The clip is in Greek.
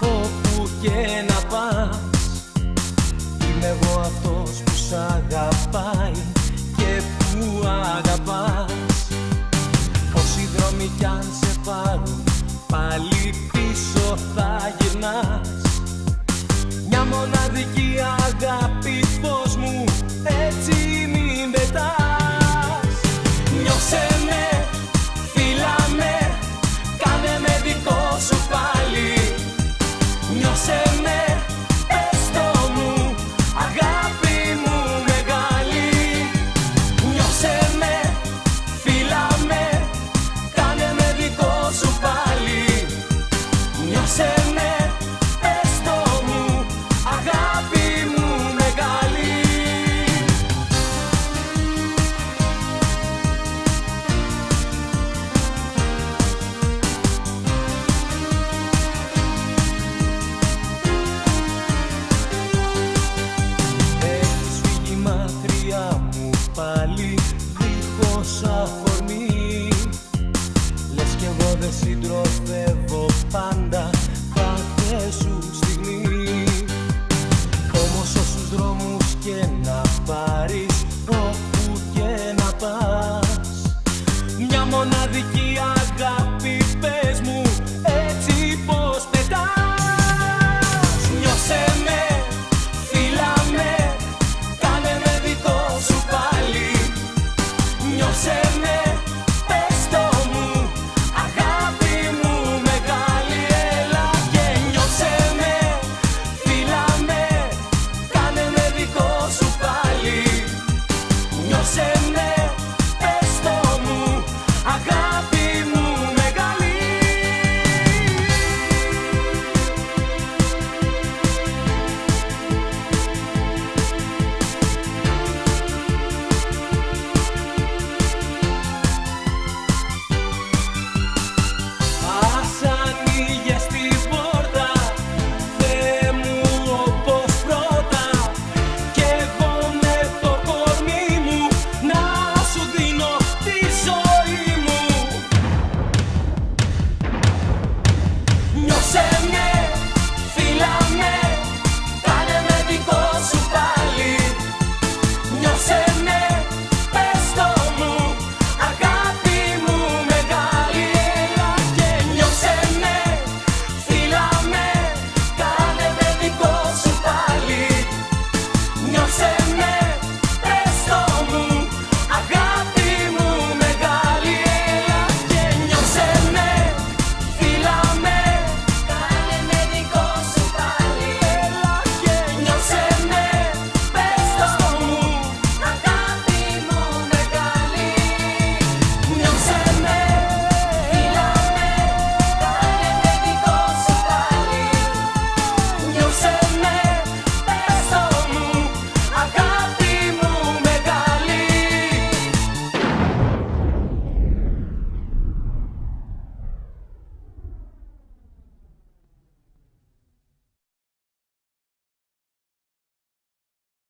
όπου και να πας Είμαι εγώ αυτός που σ' αγαπάει και που αγαπάς. Όσοι δρόμοι κι αν σε πάρουν πάλι πίσω θα γυρνάς. Μια μοναδική αγάπη no sé. αφορμή Λες κι εγώ δεν συντροφεύω πάντα κάθε σου στιγμή. Όμως όσους δρόμους και να πάρεις όπου και να πας. Μια μοναδική αγάπη πες μου